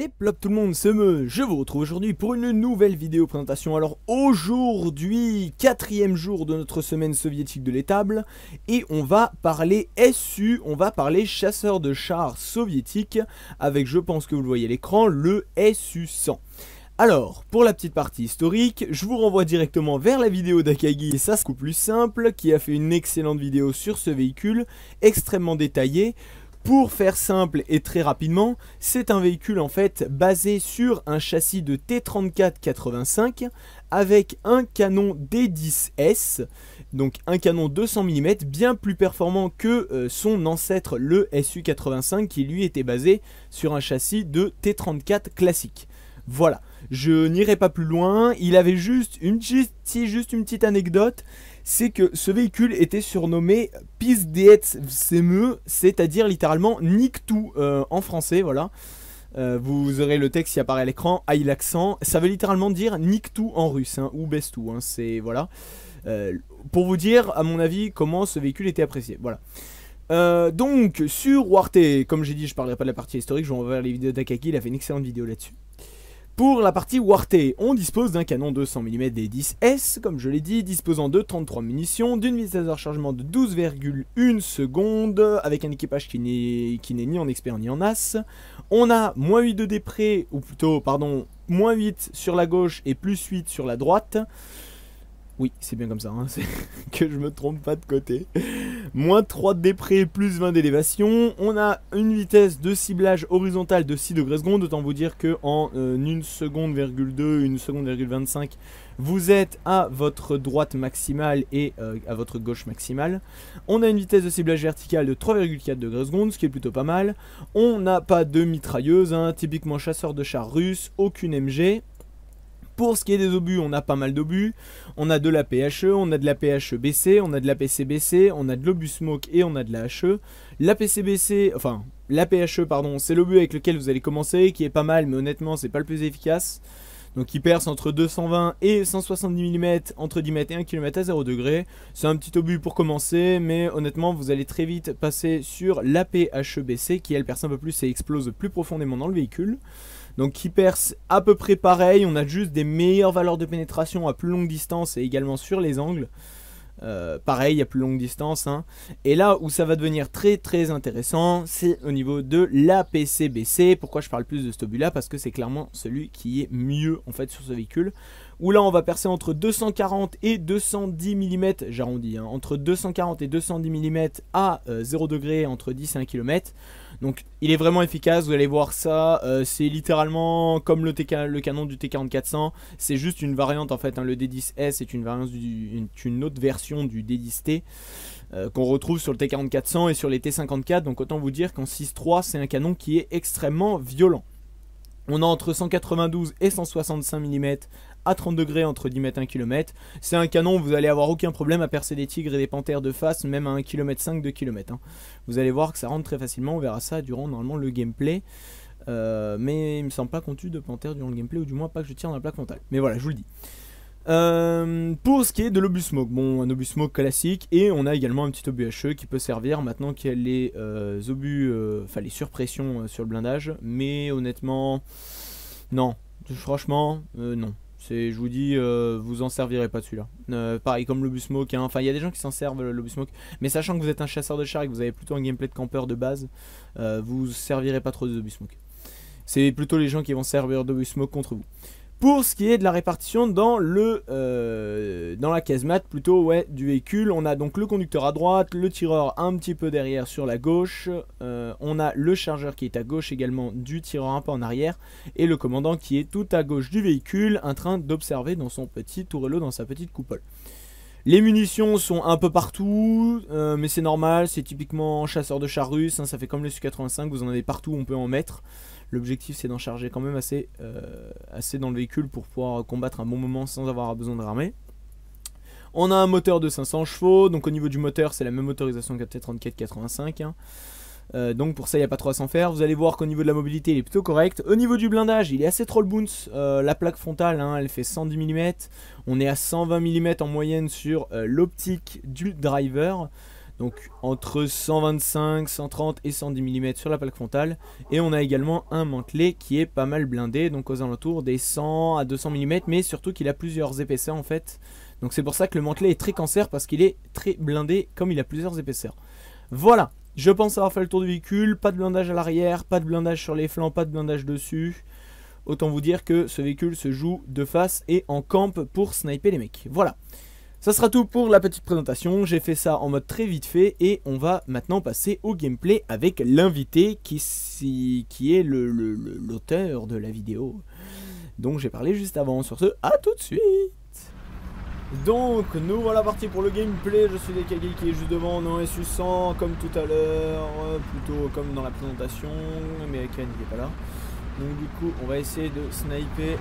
Et plop tout le monde, c'est me, je vous retrouve aujourd'hui pour une nouvelle vidéo présentation. Alors aujourd'hui, quatrième jour de notre semaine soviétique de l'étable, et on va parler SU, on va parler chasseur de chars soviétique, avec je pense que vous le voyez à l'écran, le SU-100. Alors, pour la petite partie historique, je vous renvoie directement vers la vidéo d'Akagi, ça plus simple, qui a fait une excellente vidéo sur ce véhicule, extrêmement détaillée, pour faire simple et très rapidement, c'est un véhicule en fait basé sur un châssis de T34-85 avec un canon D10S, donc un canon 200 mm bien plus performant que euh, son ancêtre le SU-85 qui lui était basé sur un châssis de T34 classique. Voilà, je n'irai pas plus loin, il avait juste une, juste une petite anecdote, c'est que ce véhicule était surnommé CME, c'est-à-dire littéralement nique euh, en français, voilà. Euh, vous aurez le texte qui apparaît à l'écran, aïe l'accent, ça veut littéralement dire nique en russe, hein, ou baisse hein, c'est voilà. Euh, pour vous dire, à mon avis, comment ce véhicule était apprécié, voilà. donc, sur Warte, comme j'ai dit, je parlerai pas de la partie historique, je vais envoyer les vidéos d'Akaki, il a fait une excellente vidéo là-dessus. Pour la partie Warte, on dispose d'un canon 200 mm des 10S, comme je l'ai dit, disposant de 33 munitions, d'une vitesse de rechargement de 12,1 secondes, avec un équipage qui n'est ni en expert ni en as. On a moins 8 de dépré, ou plutôt, pardon, moins 8 sur la gauche et plus 8 sur la droite. Oui, c'est bien comme ça, hein, que je me trompe pas de côté. Moins 3 de dépré, plus 20 d'élévation. On a une vitesse de ciblage horizontale de 6 degrés secondes. Autant vous dire que en 1 euh, seconde, 2, 1 seconde, 25, vous êtes à votre droite maximale et euh, à votre gauche maximale. On a une vitesse de ciblage verticale de 3,4 degrés secondes, ce qui est plutôt pas mal. On n'a pas de mitrailleuse, hein, typiquement chasseur de chars russe, aucune MG. Pour ce qui est des obus, on a pas mal d'obus. On a de la PHE, on a de la PHEBC, on a de la PCBC, on a de l'obus smoke et on a de la HE. La PCBC, enfin, la PHE, pardon, c'est l'obus avec lequel vous allez commencer, qui est pas mal, mais honnêtement, c'est pas le plus efficace. Donc il perce entre 220 et 170 mm entre 10 mètres et 1 km à 0 degré. C'est un petit obus pour commencer, mais honnêtement vous allez très vite passer sur la PHEBC qui elle perce un peu plus et explose plus profondément dans le véhicule. Donc qui perce à peu près pareil, on a juste des meilleures valeurs de pénétration à plus longue distance et également sur les angles. Euh, pareil à plus longue distance. Hein. Et là où ça va devenir très très intéressant, c'est au niveau de la PCBC. Pourquoi je parle plus de ce obus là Parce que c'est clairement celui qui est mieux en fait sur ce véhicule. Où là on va percer entre 240 et 210 mm, j'arrondis, hein, entre 240 et 210 mm à 0 euh, degré entre 10 et 1 km. Donc il est vraiment efficace, vous allez voir ça, euh, c'est littéralement comme le, le, canon du T4400, c'est juste une variante en fait, hein. le D10S est une, variante une, autre version du D10T euh, qu'on retrouve sur le T4400 et sur les T54, donc autant vous dire qu'en 6.3 c'est un canon qui est extrêmement violent. On a entre 192 et 165 mm à 30 degrés entre 10 mètres et 1 km. C'est un canon, vous allez avoir aucun problème à percer des tigres et des panthères de face, même à 1 km 5, 2 km. Vous allez voir que ça rentre très facilement, on verra ça durant normalement le gameplay. Euh, mais il me semble pas qu'on tue de panthères durant le gameplay, ou du moins pas que je tire dans la plaque frontale. Mais voilà, je vous le dis. Euh, pour ce qui est de l'obus smoke, bon, un obus smoke classique, et on a également un petit obus HE qui peut servir maintenant qu'il y a les euh, obus, enfin les surpressions sur le blindage, mais honnêtement, non, franchement, non. Je vous dis, euh, vous en servirez pas de celui-là. Euh, pareil comme le smoke. Hein. Enfin, il y a des gens qui s'en servent le smoke. Mais sachant que vous êtes un chasseur de chars et que vous avez plutôt un gameplay de campeur de base, euh, vous servirez pas trop de smoke. C'est plutôt les gens qui vont servir de smoke contre vous. Pour ce qui est de la répartition dans, le, euh, dans la casemate plutôt ouais, du véhicule, on a donc le conducteur à droite, le tireur un petit peu derrière sur la gauche, euh, on a le chargeur qui est à gauche également du tireur un peu en arrière, et le commandant qui est tout à gauche du véhicule, en train d'observer dans son petit tourelot, dans sa petite coupole. Les munitions sont un peu partout, euh, mais c'est normal, c'est typiquement chasseur de chars russe, ça fait comme le Su-85, vous en avez partout, on peut en mettre. L'objectif c'est d'en charger quand même assez, euh, assez dans le véhicule pour pouvoir combattre un bon moment sans avoir besoin de ramer. On a un moteur de 500 chevaux, donc au niveau du moteur c'est la même motorisation T3485. Hein. Euh, donc pour ça il n'y a pas trop à s'en faire. Vous allez voir qu'au niveau de la mobilité il est plutôt correct. Au niveau du blindage il est assez troll bounce. Euh, la plaque frontale hein, elle fait 110 mm. On est à 120 mm en moyenne sur l'optique du driver. Donc entre 125, 130 et 110 mm sur la plaque frontale. Et on a également un mantelet qui est pas mal blindé, donc aux alentours des 100 à 200 mm, mais surtout qu'il a plusieurs épaisseurs en fait. Donc c'est pour ça que le mantelet est très cancer parce qu'il est très blindé comme il a plusieurs épaisseurs. Voilà, je pense avoir fait le tour du véhicule, pas de blindage à l'arrière, pas de blindage sur les flancs, pas de blindage dessus. Autant vous dire que ce véhicule se joue de face et en camp pour sniper les mecs. Voilà. Ça sera tout pour la petite présentation, j'ai fait ça en mode très vite fait et on va maintenant passer au gameplay avec l'invité qui, qui est l'auteur de la vidéo dont j'ai parlé juste avant. Sur ce, à tout de suite donc, nous voilà partis pour le gameplay. Je suis Dekagi qui est juste devant, non SU100 comme tout à l'heure, plutôt comme dans la présentation, mais Ken n'est pas là. Donc du coup, on va essayer de sniper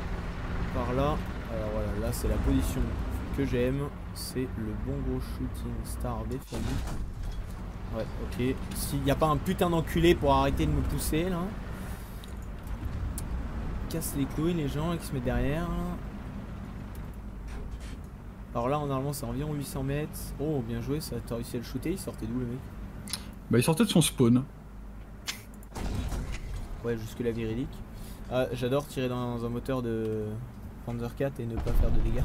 par là. Alors voilà, là c'est la position que j'aime. C'est le bon gros shooting star défini. Ouais, ok. S'il n'y a pas un putain d'enculé pour arrêter de me pousser là. Casse les couilles les gens qui se mettent derrière. Alors là, normalement, c'est environ 800 mètres. Oh, bien joué, ça t'as réussi à le shooter. Il sortait d'où le mec? Bah, il sortait de son spawn. Ouais, jusque la viridique. Ah, j'adore tirer dans un moteur de Panzer 4 et ne pas faire de dégâts.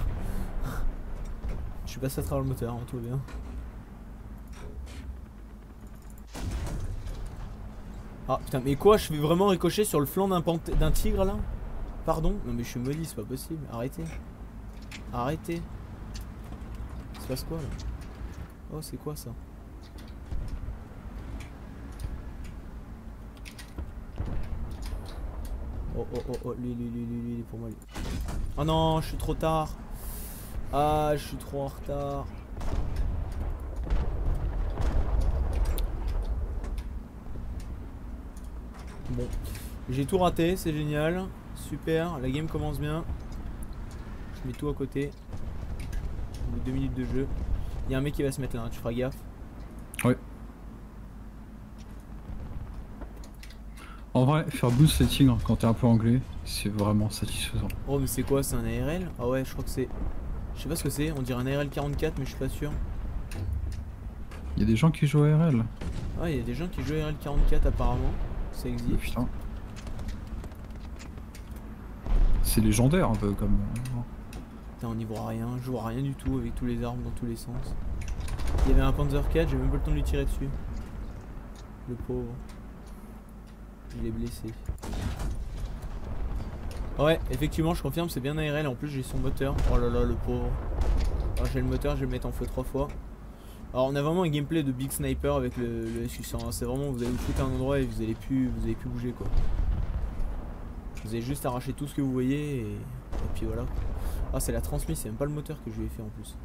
Je suis passé à travers le moteur, hein, tout va bien. Ah putain, mais quoi Je vais vraiment ricocher sur le flanc d'un tigre là? Pardon? Non mais je suis maudit, c'est pas possible. Arrêtez. Arrêtez se passe quoi là? Oh c'est quoi ça? Oh oh oh oh lui lui lui lui lui pour moi lui. Oh non je suis trop tard Ah je suis trop en retard Bon j'ai tout raté c'est génial Super la game commence bien Je mets tout à côté deux minutes de jeu. Il y a un mec qui va se mettre là, hein, tu feras gaffe. Ouais. En vrai, faire boost tigres quand t'es un peu anglais, c'est vraiment satisfaisant. Oh mais c'est quoi C'est un ARL Ah ouais, je crois que c'est... Je sais pas ce que c'est, on dirait un ARL 44 mais je suis pas sûr. Il y a des gens qui jouent ARL Ah il y a des gens qui jouent ARL 44 apparemment. Ça existe. putain. C'est légendaire un peu comme... Euh, on n'y voit rien, je vois rien du tout avec tous les arbres dans tous les sens. Il y avait un Panzer 4, j'ai même pas le temps de lui tirer dessus. Le pauvre. Je l'ai blessé. Ouais, effectivement, je confirme, c'est bien ARL. En plus, j'ai son moteur. Oh là là, le pauvre. Alors, j'ai le moteur, je vais le mettre en feu trois fois. Alors, on a vraiment un gameplay de Big Sniper avec le, le SU-100. C'est vraiment, vous allez vous à un endroit et vous allez plus, vous allez plus bouger quoi. Vous allez juste arracher tout ce que vous voyez et, puis voilà. Ah c'est la transmise, c'est même pas le moteur que je lui ai fait en plus.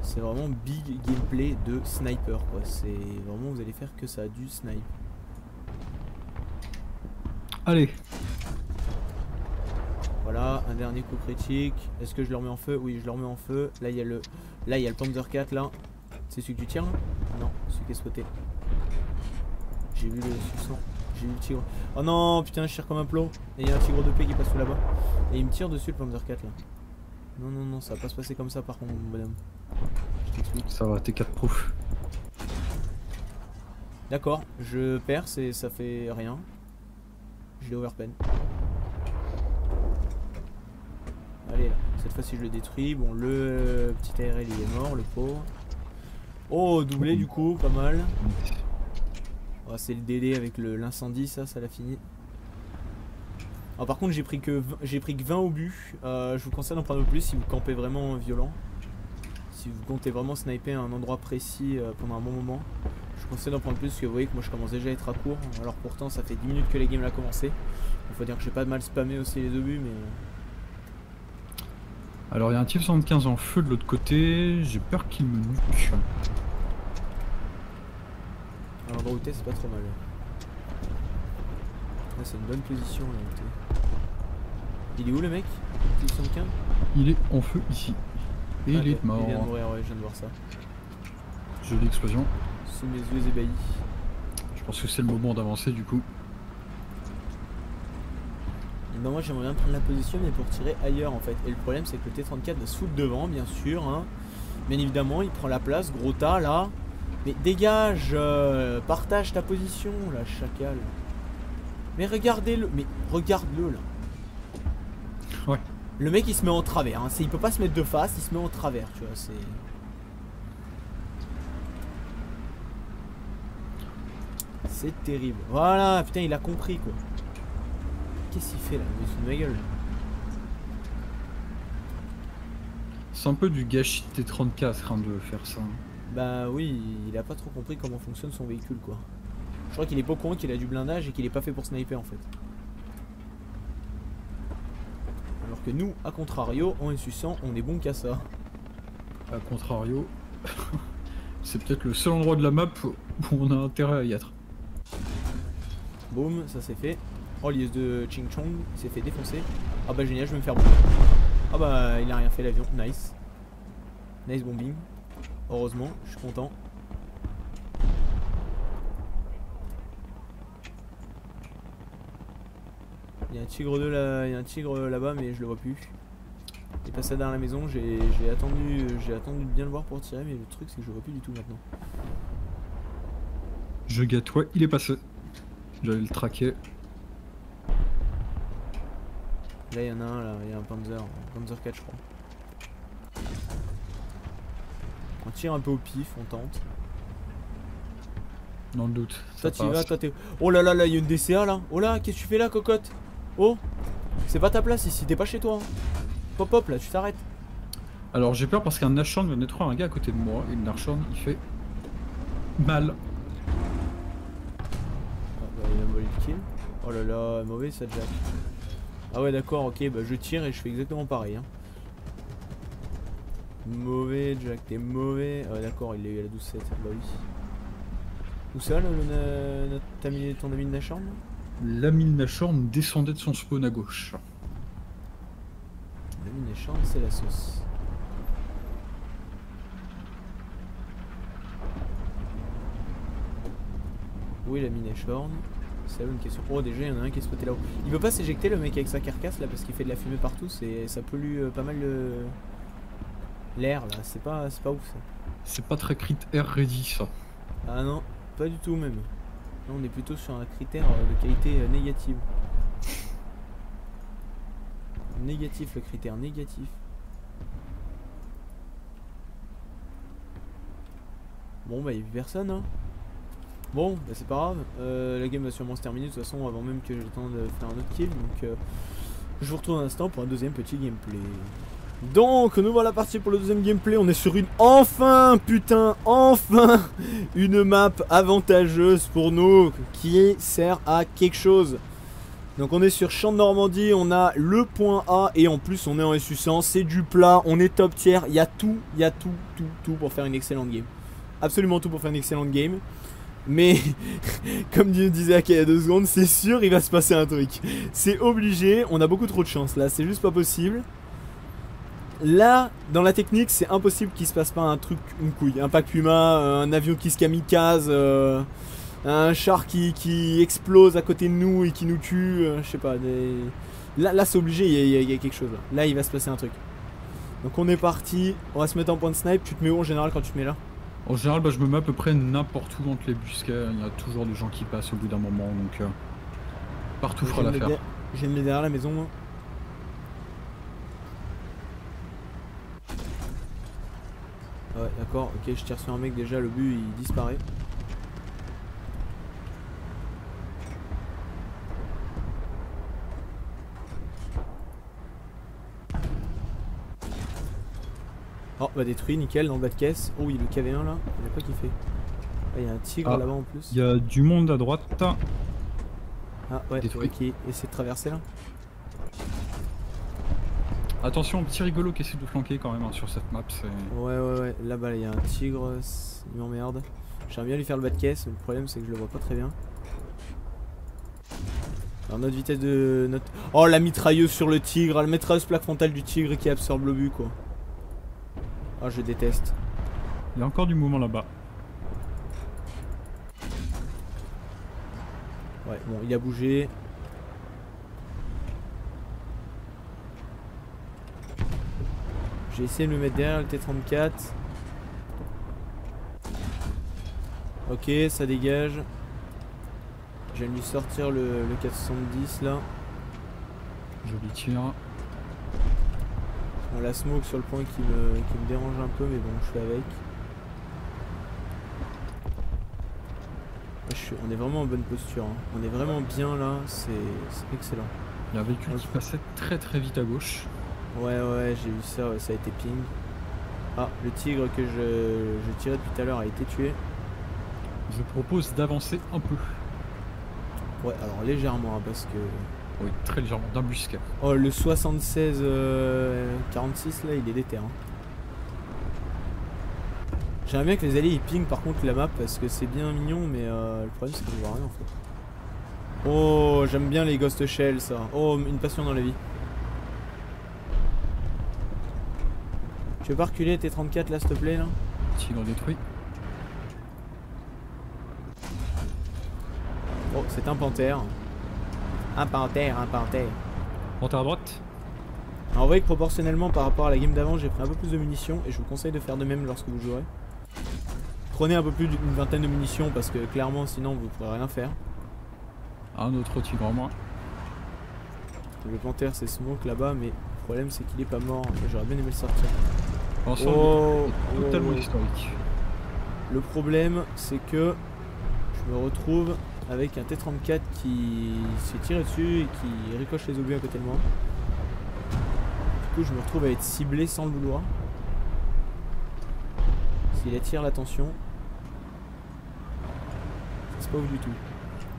C'est vraiment big gameplay de sniper quoi. C'est vraiment vous allez faire que ça du snipe. Allez. Voilà, un dernier coup critique. Est-ce que je le remets en feu? Oui, je le remets en feu. Là, il y a le là il y a le Panzer 4 là. C'est celui que tu tires là? Non, celui qui est spoté. J'ai vu le suçon. J'ai eu le tigre. Oh non, putain, je tire comme un plomb. Et il y a un tigre de paix qui passe tout là-bas. Et il me tire dessus le Panzer 4 là. Non, non, non, ça va pas se passer comme ça par contre, mon bonhomme. Je t'explique. Ça va, t'es 4 proof. D'accord, je perce et ça fait rien. Je l'ai overpen. Allez cette fois-ci je le détruis. Bon, le petit ARL il est mort, le pauvre. Oh, doublé du coup, pas mal. Oh, c'est le délai avec l'incendie, ça, ça l'a fini. Alors, par contre, j'ai pris, que pris que 20 au but. Euh, je vous conseille d'en prendre plus si vous campez vraiment violent. Si vous comptez vraiment sniper à un endroit précis euh, pendant un bon moment. Je conseille d'en prendre plus parce que vous voyez que moi je commence déjà à être à court. Alors pourtant ça fait 10 minutes que la game a commencé. Il faut dire que j'ai pas mal spammé aussi les deux buts mais... Alors il y a un type 75 en feu de l'autre côté, j'ai peur qu'il me nuque. Où t'es, c'est pas trop mal. Ah, c'est une bonne position là où Il est où le mec? Il est en feu ici. Et ah, il est mort. Il vient de mourir, ouais, je viens de voir ça. Jolie l'explosion. Sous mes yeux ébahis. Je pense que c'est le moment d'avancer du coup. Non, moi j'aimerais bien prendre la position mais pour tirer ailleurs en fait. Et le problème c'est que le T34 va se foutre devant bien sûr. Hein. Bien évidemment, il prend la place, gros tas là. Mais dégage, euh, partage ta position là, chacal. Mais regardez-le, mais regarde-le là. Ouais. Le mec il se met en travers, hein. Il peut pas se mettre de face, il se met en travers, tu vois, c'est... C'est terrible. Voilà, putain, il a compris quoi. Qu'est-ce qu'il fait là? Il fout de ma gueule. C'est un peu du gâchis de T34 train de faire ça. Bah oui, il a pas trop compris comment fonctionne son véhicule quoi. Je crois qu'il est pas au courant qu'il a du blindage et qu'il est pas fait pour sniper en fait. Alors que nous, à contrario, en S800, on est bon qu'à ça. A contrario, c'est peut-être le seul endroit de la map où on a intérêt à y être. Boum, ça c'est fait. Oh, l'IS de Ching Chong, s'est fait défoncer. Ah bah génial, je vais me faire bomber. Ah bah il a rien fait l'avion, nice. Nice bombing. Heureusement, je suis content. Il y a un tigre 2 là, il y a un tigre là-bas mais je le vois plus. Il est passé derrière la maison, j'ai attendu j'ai attendu de bien le voir pour tirer mais le truc c'est que je le vois plus du tout maintenant. Je gâte, ouais, il est passé. J'allais le traquer. Là il y en a un là, il y a un Panzer, un Panzer 4 je crois. On tire un peu au pif, on tente. Dans le doute. Toi tu y vas, passe. toi t'es. Oh là là là, il y a une DCA là. Oh là, qu'est-ce que tu fais là, cocotte? Oh C'est pas ta place ici, t'es pas chez toi. hein. Pop hop là, tu t'arrêtes. Alors j'ai peur parce qu'un Nashorn vient de détruire un gars à côté de moi. Et le Nashorn il fait mal. A. Oh là là, mauvais ça Jack. Ah ouais d'accord, ok, bah je tire et je fais exactement pareil. Hein. Mauvais Jack, t'es mauvais. Ah ouais d'accord, il l'a eu à la 12-7, bah oui. Où ça là, le notre ami, ton ami de Nashorn là? L'ami de Nashorn descendait de son spawn à gauche. L'ami de Nashorn, c'est la sauce. Où est l'ami Nashorn C'est la bonne question. Oh déjà il y en a un qui est spoté là-haut. Il peut pas s'éjecter le mec avec sa carcasse là parce qu'il fait de la fumée partout, c'est ça pollue euh, pas mal le- l'air là, c'est pas c'est pas ouf ça. C'est pas très crit air ready ça. Ah non, pas du tout même. Là on est plutôt sur un critère euh, de qualité euh, négative. Négatif le critère négatif. Bon bah il y a plus personne hein. Bon bah c'est pas grave. Euh, la game va sûrement se terminer de toute façon avant même que j'ai le temps de faire un autre kill. Donc euh, je vous retrouve un instant pour un deuxième petit gameplay. Donc nous voilà partis pour le deuxième gameplay. On est sur une enfin putain enfin une map avantageuse pour nous qui sert à quelque chose. Donc on est sur Champ de Normandie, on a le point A et en plus on est en S800, c'est du plat, on est top tier, il y a tout, il y a tout, tout, tout pour faire une excellente game. Absolument tout pour faire une excellente game. Mais comme disait Aka il y a deux secondes, c'est sûr il va se passer un truc. C'est obligé, on a beaucoup trop de chance là, c'est juste pas possible. Là, dans la technique, c'est impossible qu'il se passe pas un truc, une couille. Un pack Puma, euh, un avion qui se kamikaze, euh, un char qui, qui explose à côté de nous et qui nous tue, euh, je sais pas. Là, c'est obligé, il y, y a quelque chose. Là. Là, il va se passer un truc. Donc on est parti, on va se mettre en point de snipe. Tu te mets où en général quand tu te mets là? En général, bah, je me mets à peu près n'importe où entre les busquets. Il y a toujours des gens qui passent au bout d'un moment, donc euh, partout fera l'affaire. me mettre derrière la maison. moi. Ah Ouais, d'accord, ok, je tire sur un mec déjà, le but il disparaît. Oh, bah détruit, nickel, dans le bas de caisse. Oh, il y a le KV1 là, il a qui fait Ah, il y a un tigre Ah, là-bas en plus. Il y a du monde à droite. Ah, ouais, détruit. ok, essaie de traverser là. Attention, petit rigolo qui essaie de flanquer quand même hein, sur cette map. Ouais, ouais, ouais. Là-bas, il y a un tigre. Il m'emmerde. J'aimerais bien lui faire le bas de caisse, mais le problème, c'est que je le vois pas très bien. Alors, notre vitesse de. Notre... Oh, la mitrailleuse sur le tigre. La mitrailleuse plaque frontale du tigre qui absorbe le but, quoi. Oh, je déteste. Il y a encore du mouvement là-bas. Ouais, bon, il a bougé. J'ai essayé de le mettre derrière le T-34. Ok, ça dégage. Je viens de lui sortir le, le 470 là. Joli tir. Bon, la smoke sur le point qui me, qui me dérange un peu, mais bon, je suis avec. Ouais, je suis- on est vraiment en bonne posture. hein. On est vraiment bien là, c'est excellent. Il y a un véhicule qui passait très très vite à gauche. Ouais, ouais, j'ai vu ça, ouais, ça a été ping. Ah, le tigre que je, je tirais depuis tout à l'heure a été tué. Je propose d'avancer un peu. Ouais, alors légèrement, hein, parce que. Oui, très légèrement, d'embuscade. Oh, le 76 euh, 46 là, il est déter. Hein. J'aimerais bien que les alliés ils pingent par contre la map parce que c'est bien mignon, mais euh, le problème c'est que je vois rien en fait. Oh, j'aime bien les Ghost Shell ça. Oh, une passion dans la vie. Tu veux pas reculer tes 34 là s'il te plaît là? Tigre détruit. Oh, c'est un panthère. Un panthère, un panthère. Panthère à droite. Alors, vous voyez que proportionnellement par rapport à la game d'avant, j'ai pris un peu plus de munitions et je vous conseille de faire de même lorsque vous jouerez. Prenez un peu plus d'une vingtaine de munitions parce que clairement sinon vous pourrez rien faire. Un autre tigre en moins. Le panthère c'est smoke là-bas mais le problème c'est qu'il est pas mort et j'aurais bien aimé le sortir. Ensemble, Oh, totalement oh. historique. Le problème c'est que je me retrouve avec un T34 qui s'est tiré dessus et qui ricoche les obus à côté de moi. Du coup je me retrouve à être ciblé sans le vouloir. S'il attire l'attention. C'est pas ouf du tout.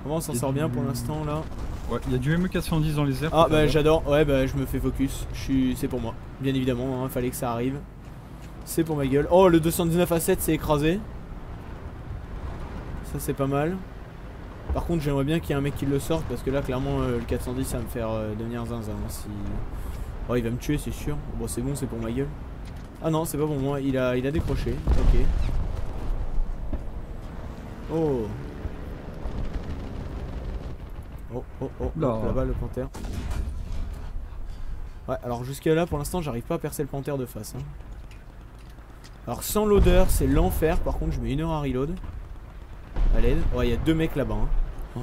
Comment on s'en sort bien pour l'instant là? Ouais, il y a du ME410 dans les airs. Ah bah j'adore, ouais bah je me fais focus, je suis c'est pour moi, bien évidemment, hein, fallait que ça arrive. C'est pour ma gueule. Oh le 219 à 7 c'est écrasé. Ça c'est pas mal. Par contre j'aimerais bien qu'il y ait un mec qui le sorte parce que là clairement euh, le 410 ça va me faire euh, devenir zinzin hein, si... Oh il va me tuer c'est sûr. Bon c'est bon c'est pour ma gueule. Ah non c'est pas pour moi, il a, il a décroché, ok. Oh Oh oh oh, là-bas le panthère. Ouais, alors jusqu'à là pour l'instant j'arrive pas à percer le panthère de face. hein. Alors sans l'odeur c'est l'enfer, par contre je mets une heure à reload. À. Ouais, il y a deux mecs là-bas. hein. Oh.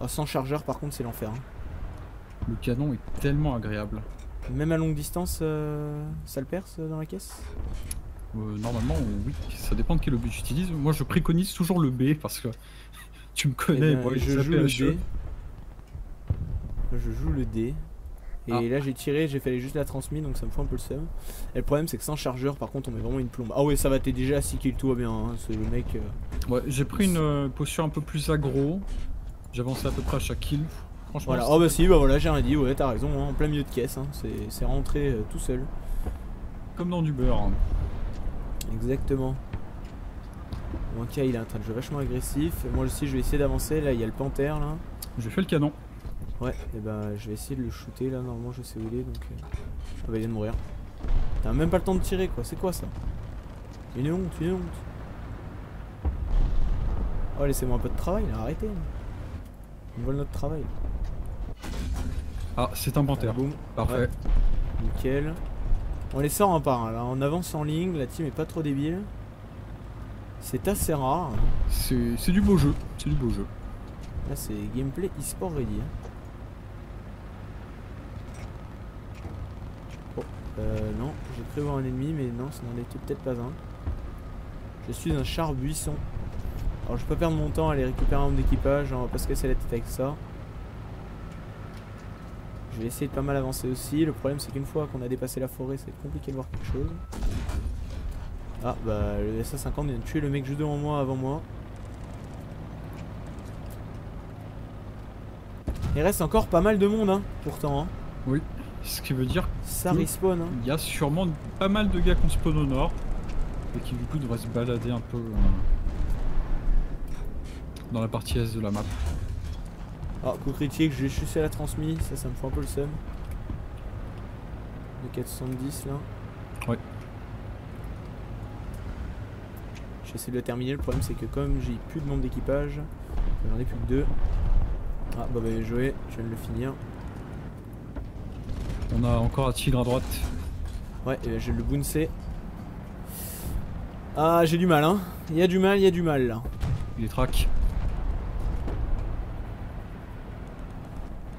Ah, sans chargeur par contre c'est l'enfer. hein. Le canon est tellement agréable. Même à longue distance euh, ça le perce euh, dans la caisse? Euh, normalement, oui, ça dépend de quel obus tu utilises. Moi, je préconise toujours le B parce que tu me Eh connais. ben, moi, je joue le APHE. dé. Je joue le dé. Et Ah. là j'ai tiré, j'ai fait juste la transmis donc ça me fout un peu le seum. Et le problème c'est que sans chargeur par contre on met vraiment une plombe. Ah ouais ça va t'es déjà si kill tout va bien. hein. C'est le mec. euh, Ouais, j'ai pris une euh, posture un peu plus aggro. J'avançais à peu près à chaque kill. Franchement, Voilà, oh bah si, bah voilà, j'ai rien dit, ouais, t'as raison, hein, en plein milieu de caisse, hein, c'est c'est rentré euh, tout seul. comme dans du beurre. hein. Exactement. Bon, ok, il est en train de jouer vachement agressif. Moi aussi, je vais essayer d'avancer. Là, il y a le panthère là. J'ai fait le canon. Ouais, et ben je vais essayer de le shooter là. Normalement, je sais où il est donc. euh, Ah bah, il vient de mourir. T'as même pas le temps de tirer quoi, c'est quoi ça? Une honte, une honte. Oh, laissez-moi un peu de travail là, arrêtez. Ils volent notre travail. Ah, c'est un panthère. Boum. Parfait. Ouais. Nickel. On les sort un par un là, on avance en ligne, la team est pas trop débile. C'est assez rare. C'est c'est du beau jeu. C'est du beau jeu. Là c'est gameplay e-sport ready. hein. Euh, non, j'ai cru voir un ennemi, mais non, ce n'en était peut-être pas un. Je suis un char buisson. Alors je peux perdre mon temps à aller récupérer un homme d'équipage, on va pas la tête avec ça. Je vais essayer de pas mal avancer aussi. Le problème c'est qu'une fois qu'on a dépassé la forêt, c'est compliqué de voir quelque chose. Ah bah le SA50 vient de tuer le mec juste devant moi avant moi. Il reste encore pas mal de monde hein, pourtant. hein. Ce qui veut dire Ça respawn. Hein. qu'il y a sûrement pas mal de gars qu'on spawn au nord. Et qui du coup devraient se balader un peu euh, dans la partie est de la map. Ah, coup critique, j'ai chussé la transmis, ça, ça me fout un peu le seum. Le 470 là. Ouais. J'essaie de le terminer, le problème c'est que comme j'ai plus de membres d'équipage, j'en ai plus que deux. Ah bah bah joué, je viens de le finir. On a encore un tigre à droite. Ouais, et je vais le bouncer. Ah j'ai du mal hein. Il y a du mal, il y a du mal là. il est track.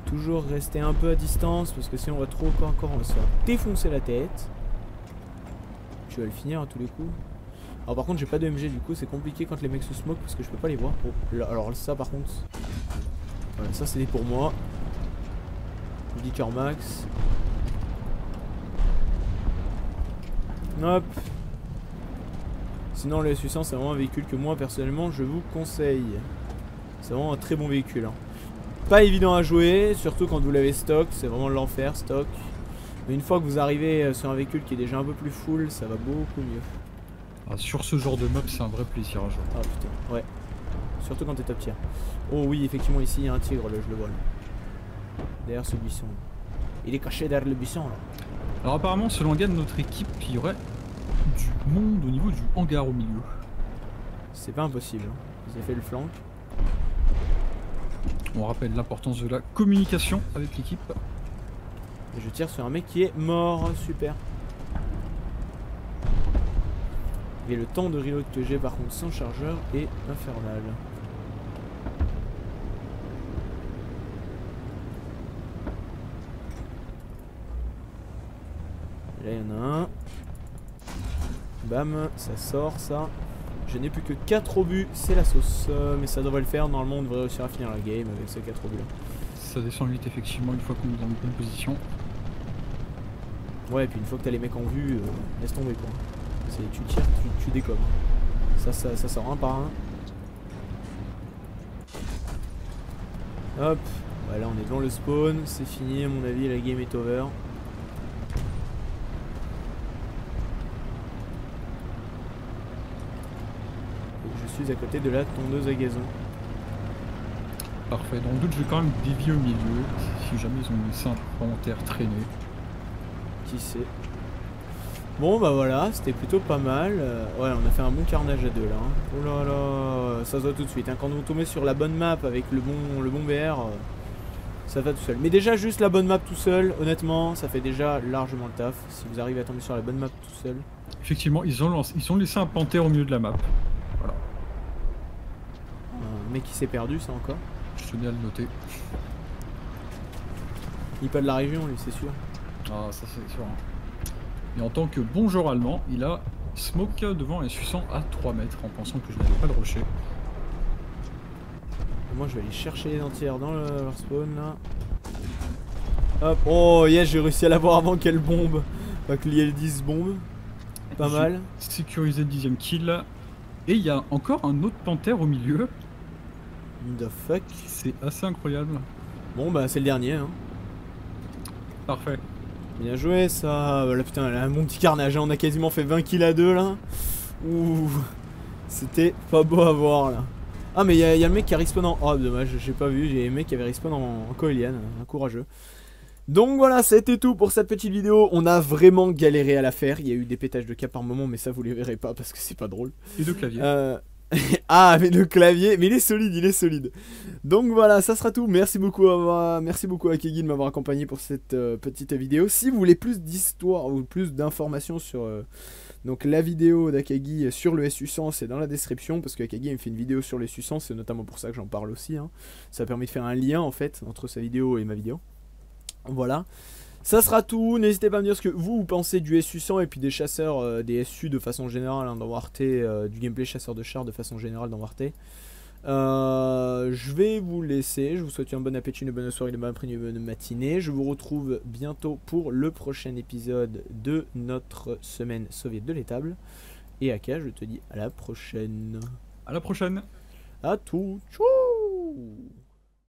Toujours rester un peu à distance parce que sinon on va trop encore, encore on va se faire défoncer la tête. Tu vas le finir à tous les coups. Alors par contre j'ai pas de MG du coup c'est compliqué quand les mecs se smoke parce que je peux pas les voir. Oh, là, alors ça par contre. Voilà, ça c'est pour moi. 10 cœurs max. Hop. Sinon le S800 c'est vraiment un véhicule que moi personnellement je vous conseille. C'est vraiment un très bon véhicule. hein. Pas évident à jouer, surtout quand vous l'avez stock, c'est vraiment l'enfer stock. Mais une fois que vous arrivez euh, sur un véhicule qui est déjà un peu plus full, ça va beaucoup mieux. Ah, sur ce genre de map, c'est un vrai plaisir à jouer. Ah putain, ouais. Surtout quand t'es top tier. Oh oui, effectivement ici il y a un tigre là, je le vois là. Derrière ce buisson. Il est caché derrière le buisson là. Alors apparemment, selon un gars de notre équipe, il y aurait du monde au niveau du hangar au milieu. C'est pas impossible. hein. Vous avez fait le flanc. On rappelle l'importance de la communication avec l'équipe. Et je tire sur un mec qui est mort. Super. Et le temps de reload que j'ai par contre sans chargeur est infernal. Là il y en a un. Bam, ça sort ça. Je n'ai plus que 4 obus, c'est la sauce. Euh, mais ça devrait le faire, normalement on devrait réussir à finir la game avec ces 4 obus là. Ça descend vite effectivement une fois qu'on est dans une bonne position. Ouais, et puis une fois que t'as les mecs en vue, euh, laisse tomber quoi. Tu tires, tu, tu. Ça, ça, ça sort un par un. Hop, voilà, on est devant le spawn, c'est fini à mon avis, la game est over. Suis à côté de la tondeuse à gazon. Parfait. Dans le doute, je vais quand même dévier au milieu. Si jamais ils ont laissé un inventaire traîner. Qui sait Bon bah voilà, c'était plutôt pas mal. Euh, ouais, on a fait un bon carnage à deux là. hein. Oh là là, ça se voit tout de suite. hein. Quand vous tombez sur la bonne map avec le bon, le bon BR, euh, ça va tout seul. Mais déjà juste la bonne map tout seul, honnêtement, ça fait déjà largement le taf. Si vous arrivez à tomber sur la bonne map tout seul. Effectivement, ils ont, lancé- ils ont laissé un panthère au milieu de la map. Mec qui s'est perdu, ça encore. Je tenais à le noter. Il est pas de la région lui, c'est sûr. Ah, ça c'est sûr. hein. Et en tant que bon joueur allemand, il a smoke devant un suissant à 3 mètres en pensant que je n'allais pas le rusher. Moi je vais aller chercher les entières dans le, leur spawn là. Hop, oh yes, j'ai réussi à l'avoir avant qu'elle bombe. Enfin que l'IL-10 bombe. Pas mal. Sécurisé le dixième kill. Et il y a encore un autre panthère au milieu. The fuck? C'est assez incroyable. Bon bah c'est le dernier hein. Parfait. Bien joué ça. Voilà putain, là, mon petit carnage, hein, on a quasiment fait 20 kills à deux là. Ouh. C'était pas beau à voir là. Ah mais il y, a- y a le mec qui a respawn en... Oh dommage, j'ai pas vu, j'ai le mec qui avait respawn en, en Coelian, un courageux. Donc voilà, c'était tout pour cette petite vidéo. On a vraiment galéré à la faire. Il y a eu des pétages de cap par moment, mais ça vous les verrez pas parce que c'est pas drôle. Et deux claviers. Euh, ah, mais le clavier, mais il est solide, il est solide. Donc voilà, ça sera tout. Merci beaucoup à, merci beaucoup à Kegi de m'avoir accompagné pour cette euh, petite vidéo. Si vous voulez plus d'histoire ou plus d'informations sur euh, donc la vidéo d'Akagi sur le SU100, c'est dans la description parce qu'Akagi me fait une vidéo sur le SU100, c'est notamment pour ça que j'en parle aussi. hein. Ça permet de faire un lien en fait entre sa vidéo et ma vidéo. Voilà. Ça sera tout, n'hésitez pas à me dire ce que vous, vous pensez du SU100 et puis des chasseurs, euh, des SU de façon générale hein, dans Warte, euh, du gameplay chasseur de chars de façon générale dans Warte. Euh, je vais vous laisser, je vous souhaite un bon appétit, une bonne soirée, une bonne après-midi, une bonne matinée. Je vous retrouve bientôt pour le prochain épisode de notre semaine soviet de l'étable. Et Aka, je te dis à la prochaine. À la prochaine. À tout. Tchou